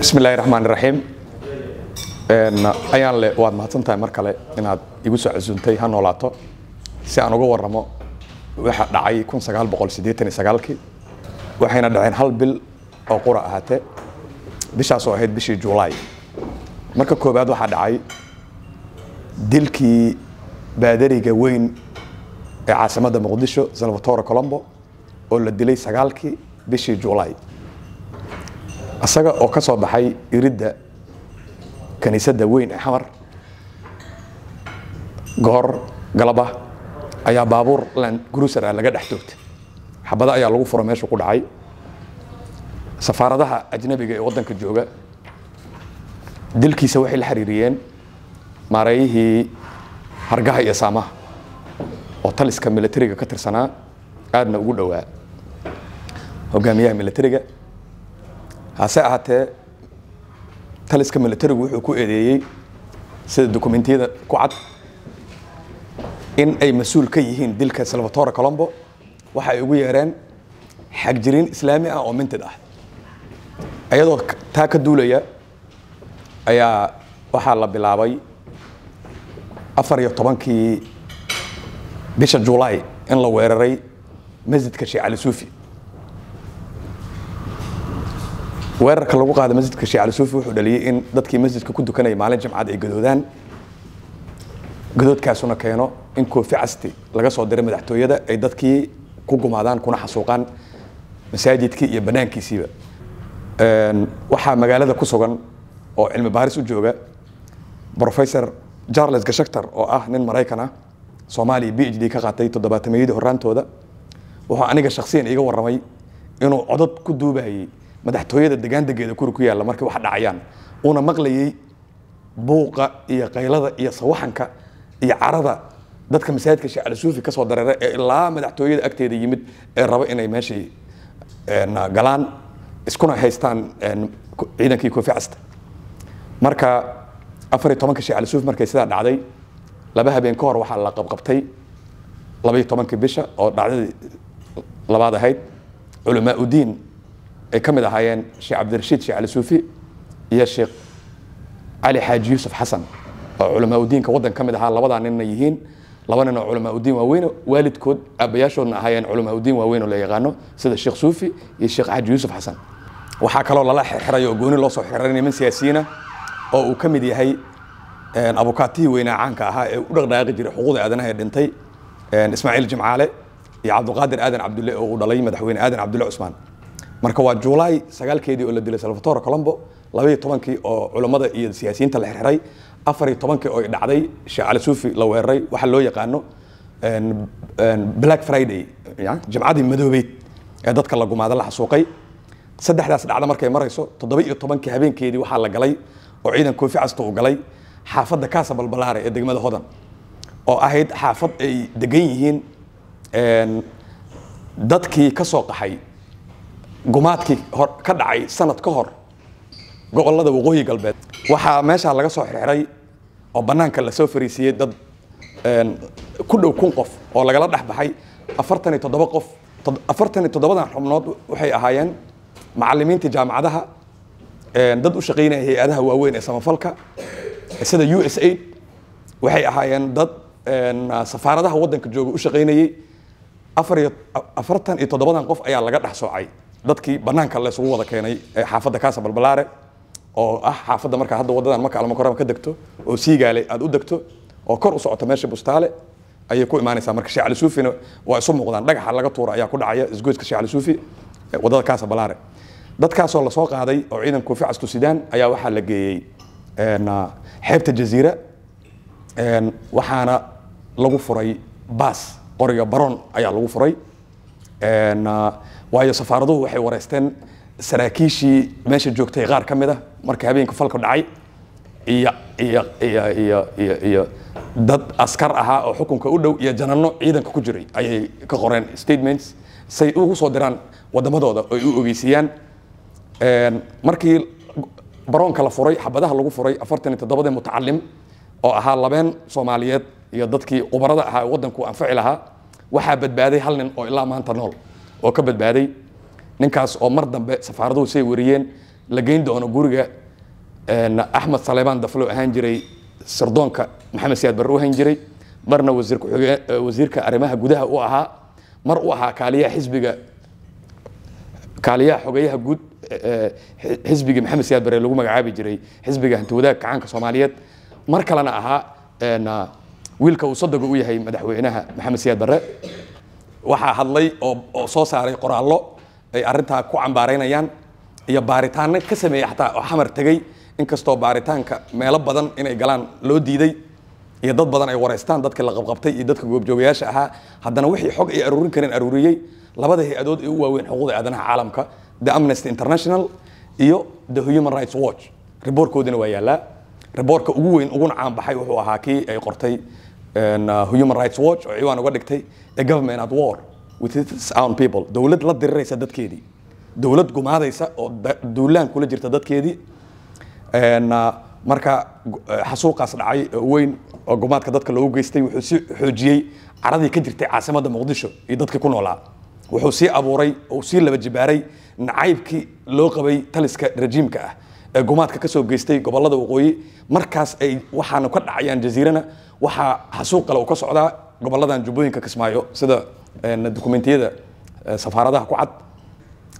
bismi illaahi raxmaan iraxiim ayaan le waad mahadsan tahay mar kale inaad igu soo casuuntay ha noolaato. Si aan uga warramo waxa dhacay kun sagaal boqol siddeetan iyo sagaalkii waxayna dhaceen hal bil oo qura ahaatee bishaas oo ahayd bishii juulaay marka koowaad waxaa dhacay dilkii baadariga weyn ee caasimadda muqdisho salvatore colombo oo la dilay sagaalkii bishii juulaay isaga oo ka soo baxay iridda kaniisadda weyn ee xamar goor galaba ayaa baabuur land gruser ah laga dhex toogtay xabado ayaa lagu furo meeshu ku dhacay. Safaaradaha ajnabiga ee waddanka jooga dilkiisa waxay la xiriiriyeen maareeyihii hargaha iyo saamaha oo taliska militariga ka tirsanaa aadna ugu dhowaa hogaamiyaha militariga hase ahaatee taliska militarigu wuxuu ku eedeeyey sida dokumentiyada ku cad in ay mas'uul ka yihiin dilka salvatore colombo. Waxa ay ugu yeereen xagjiriin islaami ah oo mintid ah. Iyadoo taa ka duulaya ayaa waxaa la bilaabay afar iyo tobankii bisha julaay in la weeraray masjidka sheekh cali suufi weerarka lagu qaada masjidka sheekh cali suufi wuxuu dhaliyey in dadkii masjidka ku dukanaya maalin jimcad ay gadoodaan. Gadoodkaasuna keeno in koofi casti laga soo diray madaxtooyada ay dadkii ku gumaadaan kuna xasuuqaan masaajidkii iyo banaankiisiiba waxaa magaalada ku sugan oo cilmi baaris u jooga professor charles gashaktar oo ah nin maraykan ah soomaaliya b h d ka qaatay toddobaatameyadii horaantooda wuxuu aniga shaksiyan iiga warramay inuu codod ku duubayay madaxtooyada degaandegeeda kuri ku yaalla markay wax dhacayaan uuna maqlayey buuqa iyo qaylada iyo sawaxanka iyo carada dadka masaajidka sheekh cali suufi ka soo dareera ee ilaa madaxtooyada agteeda yimid ee raba inay meeshii galaan iskuna haystaan ciidankii koofi marka afar iyo tobanka sheekh cali suufi markay sidaa dhacday laba habeen ka hor waxaa la qabqabtay labaiyo tobankii bisha oo dhacdadii labaad ahayd culamaa udiin ay ka mid ahaayeen sheekh cabdirashiid sheekh cali suufi iyo sheekh cali xaaji yuusuf xasan oo culamaa udiinka waddan ka mid ahaa labadaa ninna yihiin. Laba nin oo culamaa udiin waaweyn waalidkood aabbayaashoodna ahaayeen culamaa waaweyn oo la yaqaano sida sheekh suufi iyo sheekh xaaji yuusuf xasan. Waxaa kaloo lala xirxiray oo gooni loo soo xirxiray niman siyaasiyiina oo uu ka mid yahay abukaatihii weynaa caanka ahaa ee u dhaqdhaaqi jiray xuquuqda aadanaha ee dhintay ismaaciil jimcaale iyo cabduqaadir aadan cabdulle oo uu dhalay madaxweyne aadan cabdulle cusmaan marka waa julaay sagaalkeedii oo la dilay salvatore colombo labaiyo tobankii oo culammada iyo siyaasiyiinta la xirxiray afar iyo tobankii oo dhacday sheekh cali suufi la weeraray waxa loo yaqaano black friday jimcadii madoobeyd ee dadka la gumaada la xasuuqay saddexdaas dhacda markay marayso toddoba iyo tobankii habeenkeedii waxaa la galay oo ciidan koofi casta uu galay xaafadda kaasa balbalaare ee degmada hodan oo ahayd xaafad ay degan yihiin dadkii ka soo qaxay gumaadkii ka dhacay sanad ka hor gobollada waqooyi galbeed. Waxaa meeshaa laga soo xirxiray oo bannaanka la soo fariisiiyey dad ku dhow kun qof oo lagala dhex baxay. Afartan iyo toddoba qof afartan iyo toddobadan xubnood waxay ahaayeen macallimiinta jaamacadaha dad u shaqaynaya hay'adaha waaweyn ee samafalka sida u s aid waxay ahaayeen dad safaaradaha waddanka jooga u shaqaynayey afar iyo afartan iyo toddobadan qof ayaa laga dhex soocay dadkii bannaanka la isugu wada keenay ee xaafadda kaasa balbalaare oo ah xaafadda markaa hadda waddadan marka almakorama ka degto oo siigaale aad u degto oo kor u socoto meesha bustaale ayay ku imaanaysaa marka sheekh cali suufina waa isu muuqdaan. Dhagaxa laga tuura ayaa ku dhacaya isgoyska sheekh cali suufi waddada kaasa balaare dadkaasoo la soo qaaday oo ciidan koofi castu sidaan ayaa waxaa la geeyey xeebta jaziira waxaana lagu furay baas qoriga baron ayaa lagu furay waayo safaaraduhu waxay wareysteen saraakiishii meesha joogtay qaar ka mid ah. Marka habeenka falka dhacay iyo iyo iyo iyo iyo iyo dad askar ahaa oo xukunka u dhow iyo janano ciidanka ku jiray ayay ka qoreen statements say ugu soo diraan wadamadooda oo ay u ogeysiiyaan. Markii baroonka la furay xabadaha lagu furay afartan iyo toddobadii mutacalim oo ahaa labeen soomaaliyeed iyo dadkii qubarada ahaa ee waddanku anfaci lahaa waxaa badbaaday hal nin oo ilaa maanta nool oo ka badbaaday. Ninkaas oo mar dambe safaaraduhu say wariyeen la geyn doono guriga axmed saleebaan daflo ahaan jiray sirdoonka maxamed siyaad barre u ahaan jiray. Marna wasiir ku-xigeen wasiirka arrimaha gudaha u ahaa mar u ahaa kaaliyaha xisbiga kaaliyaha xogeyaha guud xisbigii maxamed siyaad barre lagu magacaabi jiray xisbiga hanti wadaagka caanka soomaaliyeed. Mar kalena ahaa wiilka uu sodoga u yahay madaxweynaha maxamed siyaad barre waxaa hadlay oo soo saaray qoraallo ay arrintaa ku cambaaraynayaan iyo baaritaano ka sameeyey xataa oo xamar tegey inkastoo baaritaanka meelo badan inay galaan loo diiday iyo dad badan ay wareystaan dadka la qabqabtay iyo dadka goobjoogayaasha ahaa. Haddana wixii xog ay aruurin kareen aruuriyey labada hay'adood ee u waaweyn xuquuqda aadanaha caalamka the amnesty international iyo the human rights watch. Riboorkoodina waa yaallaa. Riboorka ugu weyn uguna caanbaxay wuxuu ahaa kii ay qortay human rights watch oo ciwaan uga dhigtay a government at war with its own people. Dowlad la diriraysa dadkeedii. Dowlad gumaadaysa oo duulaan kula jirta dadkeedii. Marka xasuuqaas dhacay weyn oo gumaadka dadka loogu geystay wuxuu sii xoojiyey caradii ka jirtay caasimadda muqdisho iyo dadkii ku noolaa. Wuxuu sii abuuray oo sii laba jibaaray nacaybkii loo qabay taliska rajiimka ah ee gumaadka ka soo geystay gobollada waqooyi markaas ay waxaana ka dhacayaan jaziirana waxaa xasuuq kale uu ka socdaa goboladan jubbooyinka kismaayo sida dokumentiyada safaaradaha ku cad.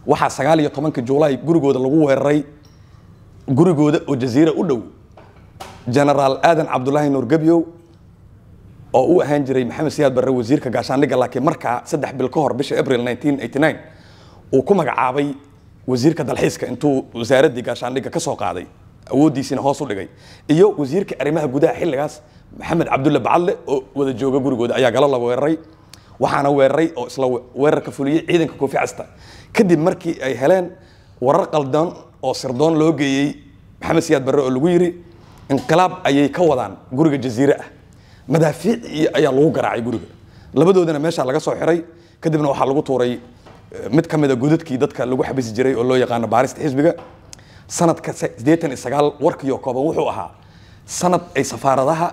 Waxaa sagaal iyo tobanka juulaay gurigooda lagu weeraray gurigooda oo jaziira u dhow genaraal aadan cabdulaahi nuur gebyow oo u ahaan jiray maxamed siyaad barre wasiirka gaashaandhigga laakiin markaa saddex bil ka hor bisha 1989 uu ku magacaabay wasiirka dalxiiska intuu wasaaraddii gaashaandhigga ka soo qaaday awooddiisiina hoos u dhigay iyo wasiirka arrimaha gudaha xilligaas maxamed cabdulle bacadle oo wada jooga gurigooda ayaa galo la weeraray waxaana weeraray oo isla weerarka fuliyey ciidanka koofi casta kadib markii ay heleen warar qaldan oo sirdoon loo geeyey maxamed siyaad barre oo lagu yiri inqilaab ayay ka wadaan guriga jaziire ah. Madaafiic ayaa lagu garaacay guriga. Labadoodana meesha laga soo xiray kadibna waxaa lagu tuuray mid ka mid a godadkii dadka lagu xabisi jiray oo loo yaqaano baarista xisbiga sanadka siddeetan iyo sagaal warkiioo kooban wuxuu ahaa sanad ay safaaradaha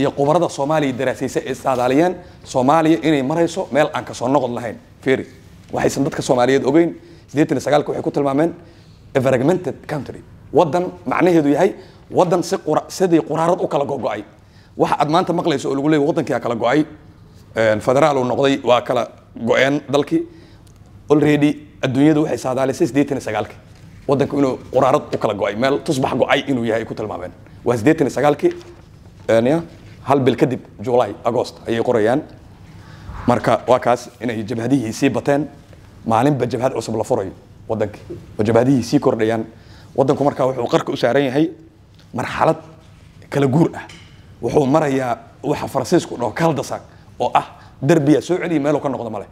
iyo qubarada soomaaliya daraasaysa ay saadaaliyeen soomaaliya inay marayso meel aan ka soo noqod lahayn. Feri waxaysan dadka soomaaliyeed ogeyn siddeetan iyo sagaalka waxay ku tilmaameen a country. Waddan macnaheedu yahay waddan si qura sidii quraarad u kala gogo'ay. Waxa aad maanta maqlayso oo lagu leeyahy waddankii aa kala go'ay federaal uu noqday waa kala go'een dalkii already adduunyadu waxay saadaalisay siddeetan iyo sagaalkii. Waddanku inuu quraarad u kala go'ay meel tusbax go'ay inuu yahay ay ku tilmaameen. Waa siddeetan iyo sagaalkii hal bil kadib july agost ayay qorayaan. Marka waa kaas inay jabhadihii sii bateen maalinba jabhad cusub la furayo waddankii oo jabhadihii sii kordhayaan. Waddanku markaa wuxuu qarka u saaran yahay marxalad kala guur ah. Wuxuu marayaa waxa faransiisku dhaho kaldasak oo ah derbiya soo celiya meeluu ka noqdo male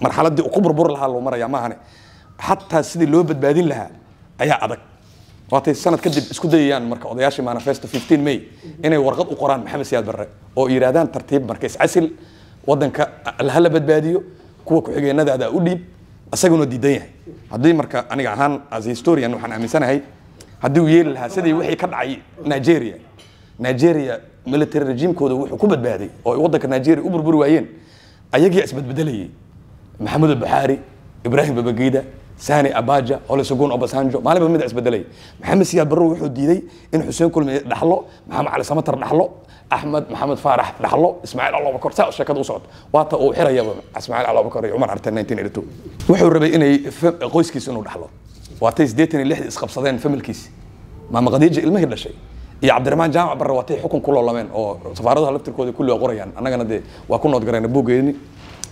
marxaladdii ku burburi lahaa loo maraya maahane xataa sidii loo badbaadin lahaa ayaa adag. Waatay sanad kadib isku dayayaan marka odayaashii manifesto 15 may inay warqad u qoraan maxamed siyaad barre oo yidhaahdaan tartiib marka iscasil waddanka hala badbaadiyo kuwa ku-xigeenadaada u dhiib isaguna diidan yahay. Haddii marka aniga ahaan as historian waxaan aaminsanahay haddii uu yeeli lahaa sidii wixii ka dhacay nigeria nigeria military regiimkooda wuxuu ku badbaaday oo ay waddanka nigeria u burburi waayeen ayagiyaa isbadbedelayay maxamed albuxaari ibraahim babageyda sani abaja olusegun obasanjo maalinba mid isbedelay. Maxamed siyaad barro wuxuu diiday in xuseen kulmi dhaxlo maxamed cali samatar dhaxlo axmed maxamed faarax dhaxlo ismaaciil alabakor saa sheekada u waata uu xirayaba ismaaciil alabakor iyo cumar arte 1982 wuxuu rabay inay qoyskiisa inuu dhaxlo. Waatay siddeetan iyo lixdii isqabsadeen familkiisi. Maama khadiija ilmihii dhashay iyo cabdiraxmaan jaamac barre waatay xukun ku loolameen oo safaaradaha laftirkooda kulli qorayaan. Annagana dee waa ku noodgarayna buuggeeni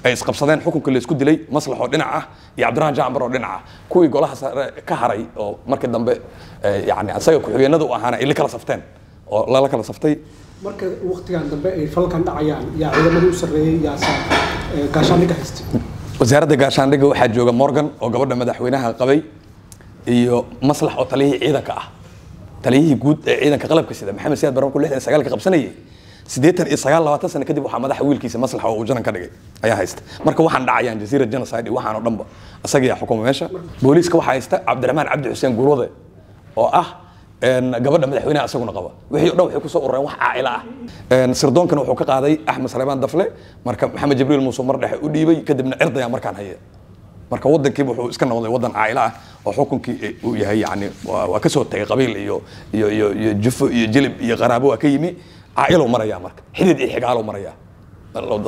ay isqabsadeen xukunka la isku dilay maslax oo dhinac ah iyo cabdiraxmaan jaambar oo dhinac ah. Kuwii golaha sare ka haray oo markii dambe yani asaga ku-xigeenada u ahaana ay la kala safteen oo lala kala saftay. Marka waqtigan dambe ay falkan dhacayaan yaa ciidamadii u sarreeyey yaasa gaashaandhigga haystay. Wasaaradda gaashaandhigga waxaa jooga morgan oo gabadha madaxweynaha qabay iyo maslax oo taliyihii ciidanka ah. Taliyihii guud ee ciidanka qalabka sida maxamed siyaad barre markuu lixdan sagaalka qabsanayay siddeetan iyo sagaal labaatan sano kadib waxaa madaxa wiilkiisa maslaxa oo uu janan ka dhigay. Ayaa haysta marka waxaan dhacayaan jaziira genocide iyo waxaan oo dhanba isagiyaa xukuma meesha. Booliiska waxaa haysta cabdiraxmaan cabdi xuseen gurwade oo ah gabadha madaxweynaha isaguna qaba. Wixii o dhan waxay ku soo urureen wax caa'ila ah. Sirdoonkana wuxuu ka qaaday axmed saleebaan dafle. Marka maxamed jibriil muuse mar dhexe u dhiibay kadibna cirdayaa markaan haya marka wadankiiba wuxuu iska noqday wadan caayilo ah oo xukunkii uu yahay yani waa waa ka soo tagay qabiil iyo iyo iyo iyo jufo iyo jilib iyo qaraabo waa ka yimi caayilo maraya marka. Xidid iyo xigaalo maraya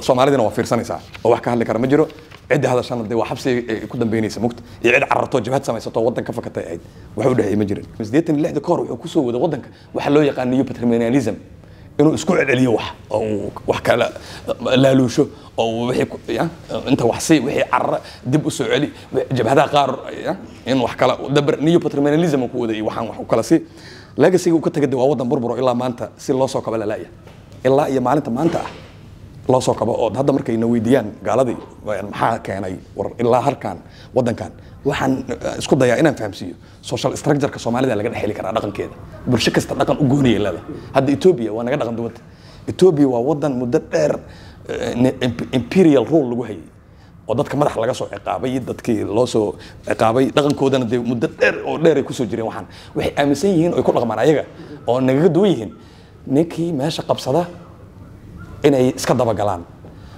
soomaalidina waa fiirsanaysaa oo wax ka hadli kara ma jiro. Cidda hadashana dee waa xabsi ay ku dambeynaysa mugta. Iyo cid carartoo jabhad samaysato waddan ka fakatay ahayd. Wax u dhexeeyay ma jirin. Sideetan lixda kahor wuxuu ku soo waday waddanka. Waxa loo yaqaan new patrimonialism inuu isku celceliyo wax oo uu wax kala laaluusho oo wixii inta wax si wixii carara dib u soo celi jabhadaha qaar in wax kala dabar new patrimonialism ku waday waxaan wax u kala si legacyga uu ka tagay dee waa waddan burburo ilaa maanta si loo soo kaba lalaaya ilaa iyo maalinta maanta ah loo soo kabo oo hadda markay na weydiiyaan gaaladii maxaa keenay war ilaa halkan wadankan waxaan eh, isku dayaa inaan fahamsiiyo. Social structureka soomaalida laga dhexeli karaa dhaqankeeda. Bulsho kasta dhaqan u gooniyay leedahay hadda ethiopia waa naga dhaqan duwanta. Ethiopia waa wadan muddo dheer eh, imperial rule lagu hayay oo dadka madax laga soo ciqaabay dadkii loo soo ciqaabay dhaqankoodana dee muddo dheer oo dheer ay ku soo jireen waxaan. Waxay aaminsan yihiin oo ay ku dhaqmaan ayaga oo nagaga duwan yihiin. Ninkii meesha qabsada inay iska dabagalaan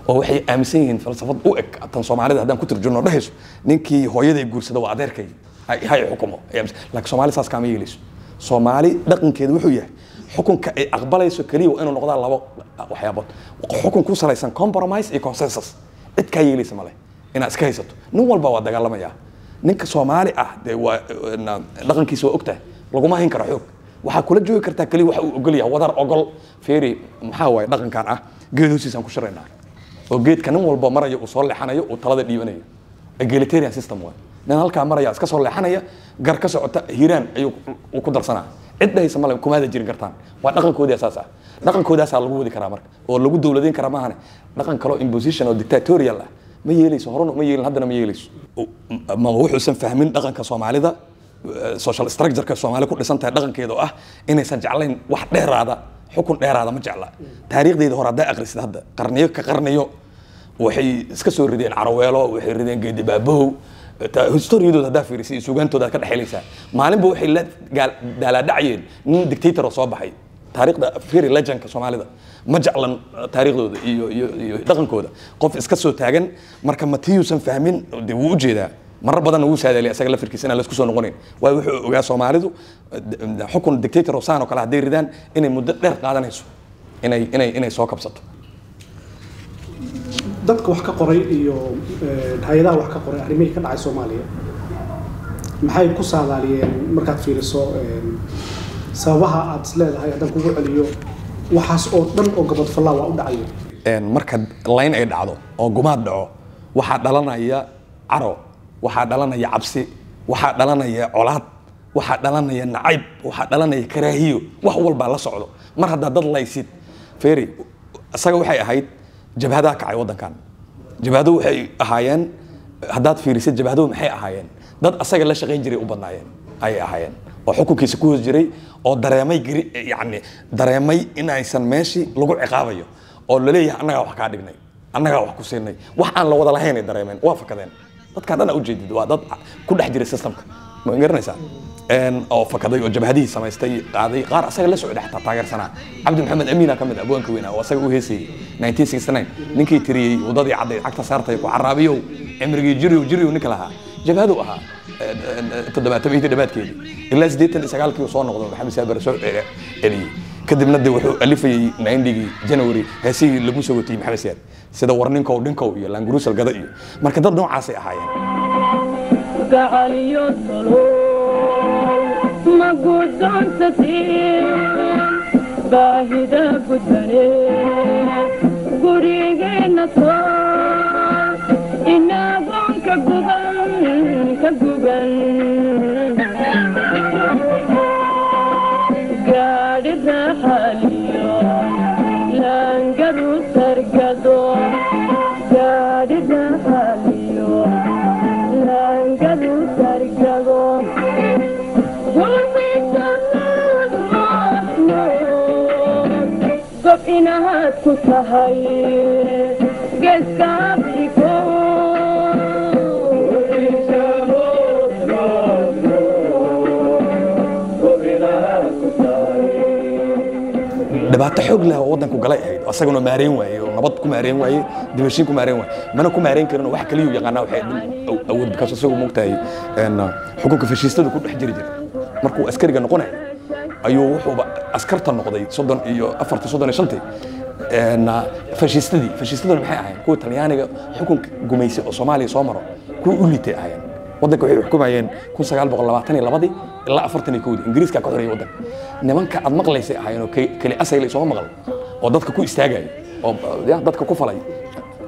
oo waxay aaminsan yihiin falsafad u eg tan soomaalida haddaan ku turjurno dhehayso ninkii hooyaday guursada waa adeerkay. Hay xukumo laakiin soomaali saas kaama yeelayso. Soomaali dhaqankeedu wuxuu yahay xukunka ay aqbalayso keliya waa inuu noqdaa labo waxyaabood xukun ku salaysan compromise iyo consensus cid kaa yeelaysa male. Inaad iska haysato nin walba waa dagaalamaya ninka soomaali ah dee waa dhaqankiisa waa ogtahay laguma hayn karo xoog waxaa kula joogi kartaa keliya waxa uu ogol yahay wadar ogol. Feeri maxaa waaye dhaqankan ah geed hoostiisaan ku shiraynaa oo geedka nin walba maraya uu soo leexanayo uu talada dhiibanayo. Egalitarian system waay nin halkaa maraya iska soo leexanaya gar ka socota hiiraan ayuu uu ku darsanaa cid dhahaysa male kumaada jirin kartaan. Waa dhaqankoodii asaas ah dhaqankoodaasaa lagu wadi karaa marka. Oo lagu dowladayn karaa maahane dhaqan kaloo imposition oo dictatorial ah. Ma yeelayso horena ma yeelin haddana ma yeelayso. Ma wuxuusan fahmin dhaqanka soomaalida eh, social structureka soomaali ku dhisan tahay dhaqankeeda oo ah inaysan jeclayn wax dheeraada xukun dheeraada ma jecla taariikhdeeda hore haddaa akhrisid hadda qarniyo ka qarniyo waxay iska soo rideen caraweelo waxay rideen geedi historiyadooda haddaa fiirisay iyo suugaantooda aad ka dhexelaysaa maalinba waxay la daalaadhacayeen nin dictator oo soo baxay. Taariikhda firi legendka soomaalida. Ma jeclan eh, taariikhdooda iyo iyo iyo dhaqankooda. Qof iska soo taagan marka matiyuusan fahmin dee wuu u jeedaa. Marar badanna wuu saadaaliyay asaga lafirkiisa inaan la isku noqonayn. Waayo wuxuu ogaa soomaalidu d- xukun dictator oo saan oo kale hadday ridaan inay muddo dheer qaadanayso. Inay inay inay soo kabsato dadka wax ka qoray iyo eh, hay'adaha wax ka qoray arrimihii ka dhacay soomaaliya. Maxay ku saadaaliyeen markaad fiiriso eh, sababaha aad is leedahay haddaan kugu celiyo waxaas oo dhan oo gabadfallaa waa u dhacayo marka layn ay dhacdo oo gumaad dhaco waxaa dhalanaya caro waxaa dhalanaya cabsi waxaa dhalanaya colaad waxaa dhalanaya nacayb waxaa dhalanaya karaahiyo wax walbaa la socdo. Mar haddaa dad laysid feri isaga waxay ahayd jabhadaha kacay waddankan jabhado waxay ahaayeen haddaad fiirisid jabhaduhu maxay ahaayeen dad asaga la shaqayn jiray u badnaayeen ayay ahaayeen oo xukunkiisa ku hoos jiray oo dareemay yani dareemay in aysan meeshii lagu ciqaabayo oo la leeyahay annagaa wax kaa dhignay annagaa wax ku siinay wax aan la wada lahayn ay dareemeen waa fakadeen dadkaan dhan aa ujeedid waa dad ku dhex jiray systemka ma garanaysaa oo fakaday oo jabhadihii samaystay qaaday qaar asaga la socday xataa taageersanaa cabdi maxamed amiina ka mid ah abwaanka weynaa oo asaga u heesayey 1969 ninkii tiriyey wadadii cadday cagta saartay ku caraabiyow cimrigii jiriw jiriw ninka lahaa. Jabhadu ahaa toddobaatameyntii dhabaadkeedii ilaa siddeetan iyo sagaalkii soo noqdo maxamed saabir soo celiyey kadibna de wuxuu alifayey nindigii january heesihii lagu soo watiyey maxamed siyaad sida warninkow dhinkow iyo laanguruusal gada iyo. Marka dad noocaasay ahaayeen ma guddoonsatiin baahida gudbane gurigeenna toos inagoon ka guban guban tahay geeska afriko dhibaato xoog leh oo wadanku galay ahayd asaguna maareen waaye oo nabad ku maareen waaye dibashiin ku maareen waaye mana ku maareen karin oo wax kaliyu yaqaanaa waxay awood bikaas isagu moogtahay xukunka fashiistada ku dhex jiri jiray. Markuu askariga noqonaya ayuu wuxuuba askarta noqday soddon iyo afartii soddon iyo shantii een, fashiistadii. Fashiistaduna maxay ahayn kuwa talyaaniga xukunka gumaysi oo soomaaliya soo maro kuwa u liitay ahaayeen. Wadanka waxay xukumayeen kun sagaal boqol labaatan iyo labadii ilaa afartan iyo kowdii ingiriiskaa ka xoreeyay wadanka. Nimanka aad maqlaysay ahaayeen oo ke- keli asayle soo maqal oo dadka ku istaagaya oo dadka ku falay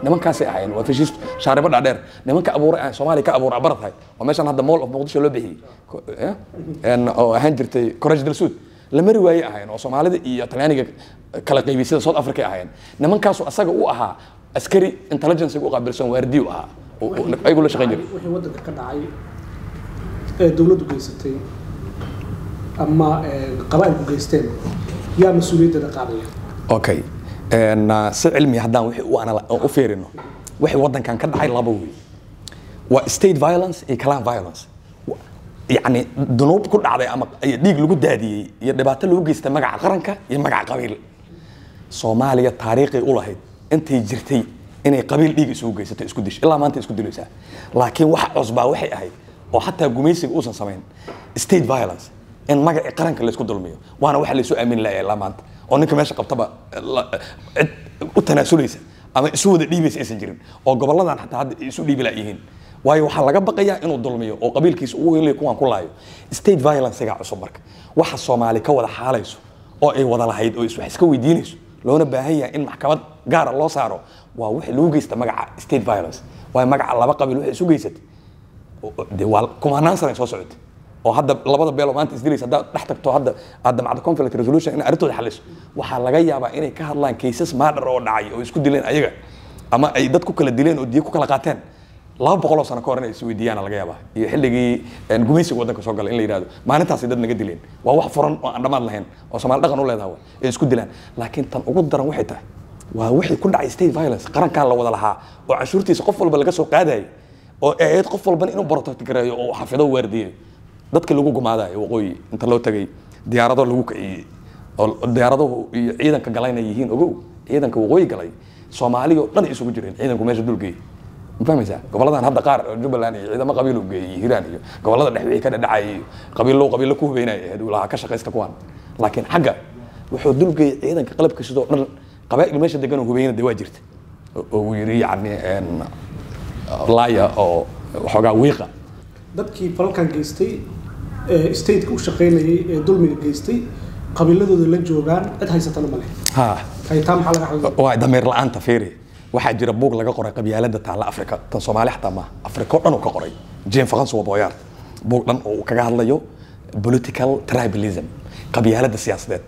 nimankaasay ahaayeen waa fashiist shaaribo dhaadheer. Nimanka abuuray aan soomaaliya ka abuuray abaratahay oo meeshan hadda mall of muqdisho loo bixiyey. Oo ahaan jirtay courage del sud la mari waayey ahaayeen oo soomaalida iyo talyaaniga kala qaybiyey sida south africa ay ahaayeen. Nimankaasu asaga u ahaa askari intelligence u qaabilsan waardiyo u ahaa. Ayagu la shaqayn jiray. wixii waddanka ka dhacay ee dowladdu geysatay ama qabaa'ilku geysteen yaa mas'uuliyaddeeda qaadaya. Okay si cilmi haddaan wixii u fiirino wixii wadankan ka dhacay laba wey waa state violence iyo clan violence Yacni dunuub ku dhacday ama dhiig lagu daadiyey iyo dhibaato lagu geystay magaca qaranka iyo magaca qabiil. Soomaaliya taariikhay u lahayd intay jirtay inay qabiil dhiig isugu geysato isku dish ilaa maanta isku dilaysaa laakiin waxa cusbaa waxay ahayd oo xataa gumaysiga uusan samayn state violence in magacii qaranka laysku dulmiyo. Waana waxa laysu aamin lahaa ilaa maanta oo ninka meesha qabtaba u tanaasulaysa ama isu wada dhiibaysa aysan jirin oo goboladan xataa hadda isu dhiibi laayihiin waayo waxaa laga baqayaa inuu dulmiyo oo qabiilkiisa ugu heliyo kuwaan ku laayo. State violencega cusub marka. Waxa soomaali ka wada xaalayso oo ay wada lahayd oo is wax iska weydiinayso loona baahan yahay in maxkamad gaara loo saaro waa wixii lagu geysta magaca state violence. Waayo magaca laba qabiil waxay isu geysatay. De waa kumanaan sane soo socotay. Oo hadda labada beeloo maanta isdilaysa haddaad dhex tagto hadda aad damacdo conflict resolution in arrintooda xaliso waxaa laga yaabaa inay ka hadlaan cases maadhar oo dhacay oo isku dileen ayaga. Ama ay dad ku kala dileen oo diyo ku kala qaateen laba boqoloo sano ka hor inay isweydiiyaana laga yaabaa. Iyo xilligii gumaysiga waddanka soo galay in la yidhahdo maalintaasay dad naga dileen waa wax furan oo aan dhammaad lahayn oo soomaali dhaqan u leedahay waa, ay isku dilaan. Laakiin tan ugu daran waxay tahay waa wixii ku dhacay state violence qarankan la wada lahaa oo canshuurtiisa qof walba laga soo qaadayay oo ay ahayd qof walbana inuu protect gareeyo oo xafido waardiyeyo dadka lagu gumaadayo waqooyi inta loo tagay diyaarado lagu kiciyey oo diyaaraduhu iyo ciidanka galayna yihiin ogow ciidanka waqooyi galay soomaaliya oo dhan ay isugu jireen ciidanku meesha dul geeyey ma fahmaysaa goboladan hadda qaar jubbaland iyo ciidamo qabiil u geeyey iyo hiiraan iyo gobollada dhex wixii ka dhadhacayay iyo qabiillo qabiillo ku hubeynaya ahayd uu lahaa ka shaqaysta kuwan laakiin xagga wuxuu dul geeyey ciidanka qalabka sidoo dhan qabaa'il meesha degan oo hubeyna dee waa jirta oo uu yidhi yacni laaya oo waxoogaa wiiqa dadkii falalkan geystay ee stateka u shaqaynayay ee dulmiga geystay qabiiladooda la joogaan cid haysatana ma leh ha hayitaan maxaa laga waa dameer la'aanta fiiri waxaa jira buug laga qoray qabyaalada taalla afrika. Tan soomaali xataa maaha afrika oo dhan uu ka qoray. Jane francois boyard buug dhan oo uu kaga hadlayo political tribalism qabyaalada siyaasadeed.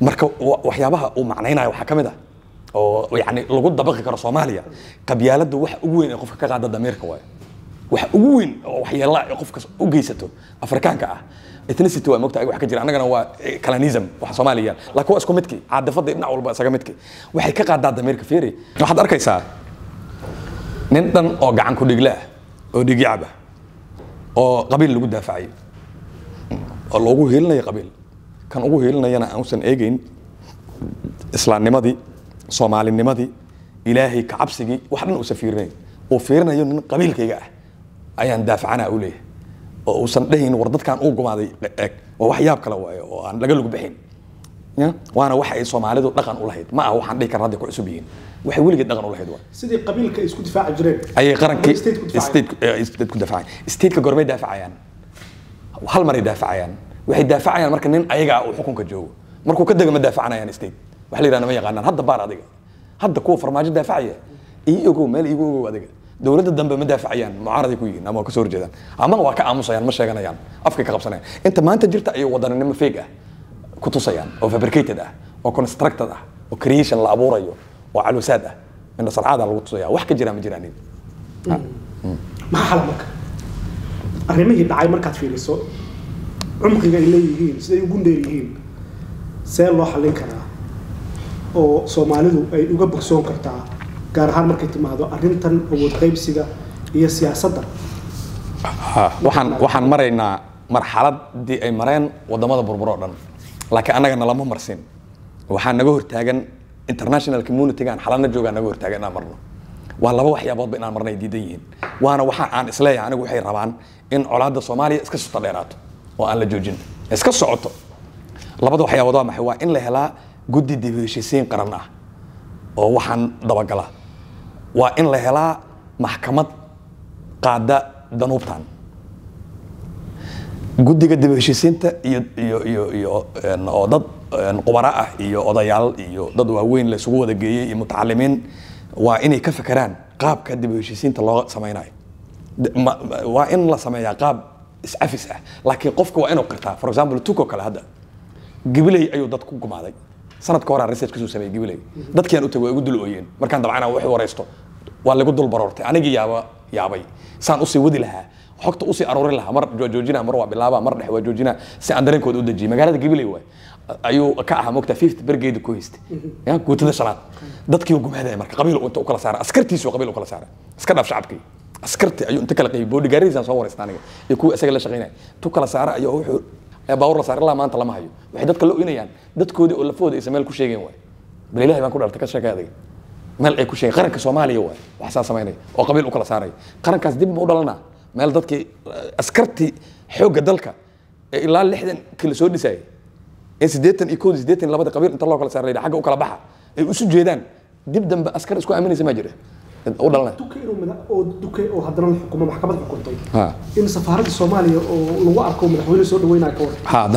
Marka wa- waxyaabaha uu macnaynayo waxaa ka mid ah oo yani lagu dabaqi karo soomaaliya qabyaalada waxa ugu weyn ee qofka ka qaada dameerka waayo. Waxa ugu weyn oo waxyeelaa ee u geysato afrikaanka ah ethnicity waa mogta wax ka jira. Annagana waa eh, calanism waxa soomaaliya. Laakiin waa isku midki caadifada dhinac walba isaga midki waxay ka qaadaa dameerka fiiri. Waxaad arkaysaa nin dhan oo gacan ku dhigla ah oo dhigyacab ah oo qabiil lagu daafacay. Oo loogu hiilinayo qabiil. Kan ugu hiilinayana aanusan eegeyn islaamnimadii soomaalinimadii ilaahay ka cabsigii wax dhan uusan fiirinayn. Uu fiirinayo nin qabiilkayga ah. Ayaan daafacana u leeyahay oo uusan dhahayn war dadkan uu gumaaday eeg waa wax yaab kale waayo oo aan laga lug bixin. Waana waxa ay soomaalidu dhaqan u lahayd. Ma aha waxaan dhihi karna hadday ku cusub yihiin. Waxay weligeed dhaqan u lahayd waa sidii qabiilka isku difaaci jireen. Ayay qarankii State ku state eh, stateka gormay daafacayaan hal maray daafacayaan waxay daafacayaan marka nin ayaga ah uu xukunka joogo. Markuu ka dega ma daafacanayaan state. Waxa la yidhahda ma yaqaanaan hadda baar adiga. Hadda kuwa farmaajo daafacaya ii ogow meel iigu ogow adiga dowladda dambe ma daafacayaan mucaaraday ku yihiin ama waa ka soo horjeedaan ama waa ka aamusayaan ma sheeganayaan afkay ka qabsanayaan. Inta maanta jirta ayay wadaninimo feeg ah ku tusayaan oo fabricated ah oo constructed ah oo creation la abuurayo oo calusaad ah indha sarcaada lagu tusaya wax ka jira ma jiraan maxaa xala marka. Arrimihii dhacay markaad fiiriso cumqiga ay leeyihiin siday ugu dheer yihiin see loo xallin karaa oo soomaalidu ay uga bogsoon kartaa gaar ahaan markay timaado arrintan awood qaybsiga iyo siyaasadda. Waxaan waxaan maraynaa marxaladii ay mareen waddamada burbur oo dhan. Laakiin annagana lama marsin. Waxaa naga hortaagan international communitygan xalana joogaa naga hortaagan inaan marno. Waa laba waxyaaboodba inaan marna diidan yihiin. Waana waxa aan is leeyahay anigu waxay rabaan in colaadda soomaaliya iska soto dheeraato oo aan la joojin. Iska socoto. Labada waxyaabood waa maxay? Waa in la helaa guddi dib heshiisiin qaran ah oo waxaan dabagala waa in la helaa maxkamad qaada danuubtan. Guddiga dib heshiisiinta iyo iyo iyo iyo een, oo dad khubaro ah iyo odayaal iyo dad waaweyn la isugu wada geeyey iyo mutacalimiin waa inay ka fekeraan qaabka dib heshiisiinta loo samaynayo waa in la sameeyaa qaab iscafis ah laakiin qofka waa inuu qirtaa. For example tuko kale hadda gibiley ayuu dad ku gumaaday sanadka hore aan research ka soo sameeyey gibiley dadkiaan u tagay waa dul ooyeen. Markaan dabcana wax waraysto waa lagu dul baroortay. Anigii yaaba yaabay. Saan u sii wadi lahaa. Xogta u sii aruurin lahaa. Mar waa joojina mar waa bilaaba mar dhex waa joojina si aan dareenkooda u dejiyay magaalada gibiley waay. Ayuu ka ahaa mogta fifth bergeeda ku haystay. Guutada shanaad. Dadkii uu gumaadaya marka qabiil inta u kala saaray askartiisu qabiil u kala saaray iska dhaaf shacabkii. Askarti ayuu inta kala qaybiyey boodigaaradiisaan soo waraysta aniga. Iyo kuwa isaga la shaqaynaya tu kala saara ayuu wuxuu ee baawur la saaray ilaa maanta lama hayo. Waxay dadka la oynayaan dadkoodii oo lafooda aysan meel ku sheegeen waay. Bal ilaahay baan ku dhaltay ka sheekay adiga meel ay ku sheegeen qaranka soomaaliya waay wax saa samaynaya oo qabiil u kala saaraya qarankaas dib ma u dhalanaa? Meel dadkii eh, askartii xoogga dalka ee ilaa lixdan kila soo dhisayay ee siddeetan iyo kooda siddeetan labada qabiil inta loo kala saaray xagga u kala baxa ay isu jeedaan. Dib dambe askar isku aaminaysa maa jira oo haddana la xukumo maxkamad xukuntay in safaaradda soomaaliya oo lagu arko madaxweyne soo dhaweynaya ka war.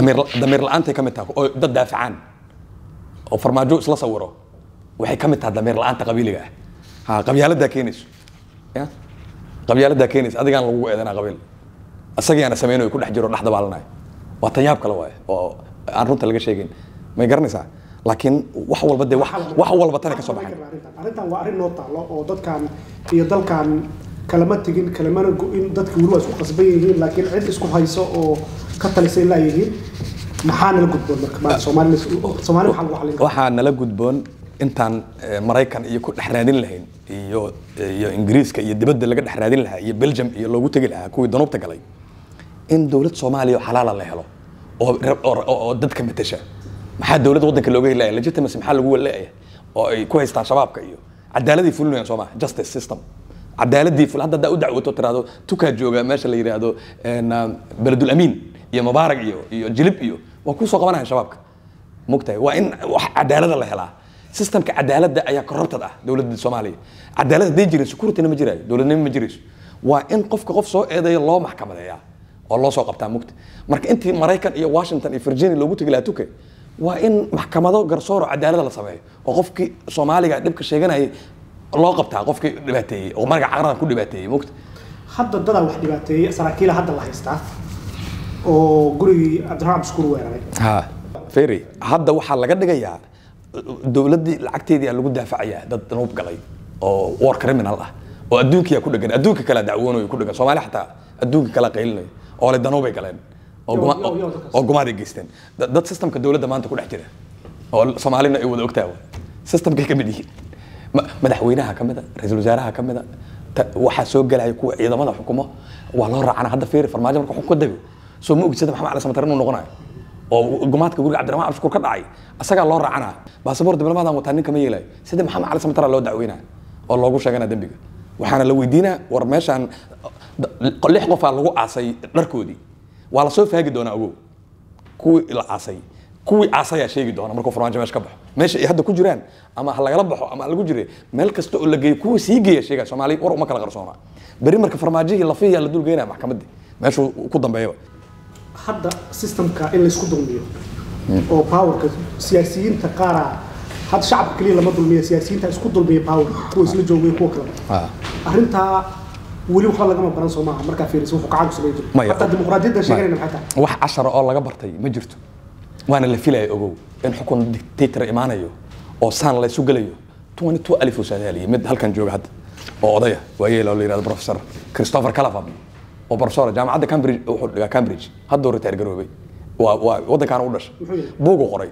Damiir la'aantay ka mid tahay. Oo dad daafacaan oo farmaajo isla sawiro. Waxay ka mid tahay damiir la'aanta qabiiliga ah. Ha qabyaaladaa keenayso. Ya? Qabyaaladaa keenaysa adigaan lagu eedanaa qabiil isagiyaana sameynayo ku dhex jiro dhex dabaalanayo. Waa tayaab kale waaye oo aan runta laga sheegayn may garanaysaa laakiin wax walba dee wax walba tana ka soo baxay arrintan waa arrin noo taalo oo dadkan iyo dalkan kalama tegin kalamana go-in dadka weli waa isku qasban yihiin laakiin cid isku hayso oo ka talisay laa yihiin maxaa nala gudboon marka? Soomaali soomaali waxaa lagu karaa? waxaa nala gudboon intaan eh, maraykan iyo ku dhex raadin lahayn iyo iyo ingiriiska iyo dibadda laga dhex raadin lahaa iyo belgium iyo loogu tegi lahaa kuwii danuubta galay in dowlad soomaaliya oo xalaala la helo oo dadka matasha maxaa dowladda waddanka looga helaya legitimacy maxaa lagu leeyahay oo ay ku haystaan shabaabka iyo cadaaladii fulinayaan soo maha justice system. Cadaaladii ful hadda haddaa u dacwoto tiraahdo tukaa jooga meesha la yidhaahdo ah, beledul iyo mubaarak iyo iyo jilib iyo waa ku soo qabanaya shabaabka. Mogtahay waa in wax cadaalada la helaa. Systemka cadaaladda ayaa corrupted ah dowladda soomaaliya. Cadaalad hadday jirin securityna ma jiraayo dowladnimo ma jirayso waa in qofka qof soo eedeeyo loo maxkamadeeyaa oo loo soo qabtaa mugta marka intii maraykan iyo washington iyo virginia loogu tegi lahaa tuke waa in maxkamado garsooro cadaalada la sameeyo oo qofkii soomaaliga dhibka sheeganayay loo qabtaa qofkii dhibaateeyey oo magaca caqradan ku dhibaateeyey mugta. Hadda dadaa wax dhibaateeyey saraakiila hadda la haystaa oo gurigii cabdiraxmaan abshukuur weeraray. Ha. Ferry hadda waxaa laga dhigayaa dowladdii lacagteedii aa lagu daafacayaa dad danuub galay oo war criminal ah oo adduunkiyaa ku dhegan adduunka kale dacwoonayo ku dhegan soomaali xataa adduunka kale qaylinayo oo le danuubay galeen oo guma- Yo- yo- yo dadkaas. oo gumaaday geysteen Da- dad systemka dowladda maanta ku dhex jira oo soomaalina ay wada ogtaa systemkay ka mid yihiin Ma- madaxweynaha ka mida ra'iisul wasaaraha ka mida waxaa soo gelaya kuwa ciidamada xukumo waa loo raacana hadda fiiri farmaajo marka xukun ka dago soo ma ogisada maxamed cali samatar inuu noqonayo oo gumaadka guriga cabdiraxmaan cabshukuur ka dhacay asagaa loo raacana baasaboor diblomaadaan wataa ninka ma yeelayo sidii maxamed cali samatara loo dacweynaya oo loogu sheegana dembiga waxaana la weydiinaa war meeshaan lix qofaa lagu aasay dharkoodii waa la soo faagi doonaa ogow kuwii la aasay. Kuwii aasayaa sheegi doona markuu farmaajo meesha ka baxo. Meesha ay hadda ku jiraan ama ha lagala baxo ama ha lagu jire meel kasta oo la geeyo kuwii sii geeya sheegaya soomaali war uma kala qarsoona beri marka farmaajihii lafihiyaa la dul geynaya maxkamaddii meeshuu ku dambeeyaba hadda systemka in laysku dulmiyo oo powerka siyaasiyiinta qaara hadda shacabka keliya lama dulmiya siyaasiyiinta isku dulmiya powerka kuwa isla joogay kuwa kale. Arrintaa weli waxba lagama baran soo maaha. Markaa fiiriso wuxuu gacan ku samay jiro Maya. hataa dimuqraadiyadda sheeganayna maxay tahay? Wax cashara oo laga bartay ma jirto. Waana la filaya ogow. In xukun dictator imaanayo oo saan la isu gelayo 22 alif oo saadaaliye mid halkan jooga hadda. Oo odaya. Waayeel oo la yidhahdo professor christopher calafam. Oo professor jaamacadda cambridge wuxuu dhigaa cambridge. Hadduu retire garoobay. Waa waa waddankaana u dhashay. Buugu qoray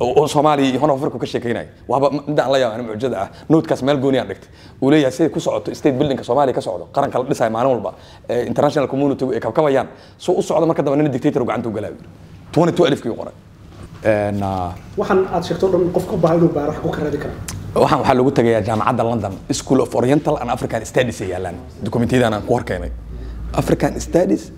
oo oo soomaaliya iyo honof africa ka sheekeynaya waaba midaan la yaabana mucjada ah noodkaas meel gooniyaan dhigtay. Uu leeyahay siday ku socoto state buildingka soomaaliya ka socdo qaranka la dhisaya maalin walba ee international community ay kabkabayaan soo u socdo marka dambe nin dictator uu gacanta u galaayo 22 alifkii qoray. Een, ah, waxaan aad sheegto o dhan qofka u baahan inuu baaro wax ku karadi kara. Waxaan waxaa lagu tagayaa jaamacadda london school of oriental and african studies ay yaalaan. Dokumentiyadaan aan ku horkeenay. African studies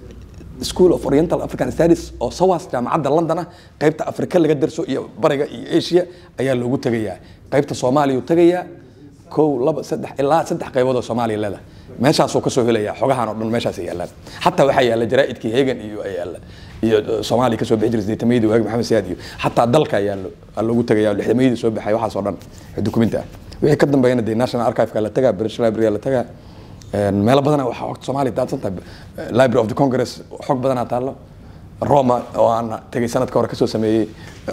school of oriental african studies oo sawas jaamacadda london ah qaybta afrika laga darso iyo bariga iyo asia ayaa loogu tegayaa qaybta soomaaliya tegayaa kow laba saddex ilaa saddex qaybood oo soomaaliya leedahay meeshaasuu ka soo helayaa xogahan oo dhan meeshaas yaalaan. Xataa waxaa yaalla jaraa'idkii hegan iyo yaalla iyo soomaaliya ka soo bixi jiray sideetamayadii waagi maxamed siyaad iyo xataa dalka ayaa lo- aa loogu tegaya lixdamayadii soo baxay waxaas dhan dokumenti ah. Wixii ka dambeeyana dee national archive-ka la tagaa british library la tagaa meelo badana waxaa xogta soomaaliya daadsan tahay library of the congress xog badanaa taallo roma oo aan tegay sanadka hore ka soo sameeyey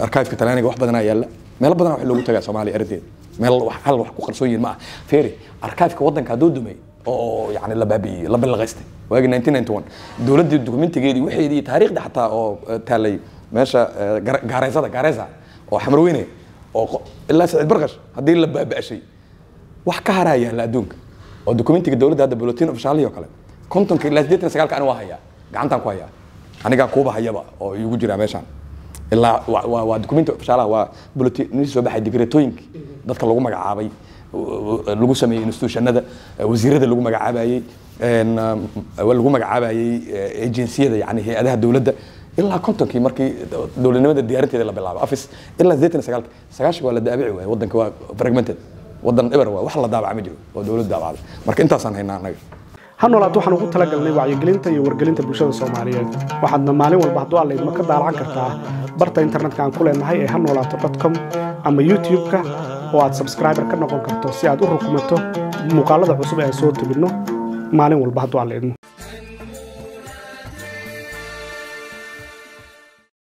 archive-ka talyaaniga wax badanaa yaalla meelo badanaa wax loogu tagaa soomaaliya eradeeda meel hal wax ku qarsoon yihiin ma ah feri archive-ka waddanka hadduu dumay oo yani la baabi'iyey la ballaqaystay waagii 1991 dowladdii dokumentigeedii waxeedii taariikhda xataa oo eh, taalay meesha eh, gaareysada gaareysa oo xamarweyne oo qo- ilaa siciid barqash haddii la baaba'shay wax ka haraa yaalla adduunka oo dokumentiga dowladda hadda bulletin official oo kale. Kontonka ilaa sideetan sagaalka ani waa hayaa gacantaan ku hayaa anigaa kuuba hayaba oo igu jira meeshaan. Ilaa waa- waa documenti official waa bulletin soo baxay digreetooyinki dadka lagu magacaabay lagu sameeyey institutionada wasiirada lagu magacaabayey lagu magacaabayey eh, agenciyada yani hay'adaha dowladda ilaa kontonkii markii dowladnimada diyaarinteeda la bilaabo afis ilaa sideetan sagaalka sagaashanka waa la daabici waay wadanka waa fragmented wadan eber waa wax la daabaca ma jiro oo dowlad daabacday. Marka intaasaan haynaa annaga ha noolaad waxaan ugu talagalnay wacyigelinta iyo wargelinta bulshada soomaaliyeed. Waxaadna maalin walba hadduu alla ka daalacan kartaa barta internetka aan ku leenahay ee ha noolaato com ama youtube-ka oo aad subscriber ka noqon karto si aad u rukumato muuqaalada cusub ee soo tebinno maalin walba hadduu alla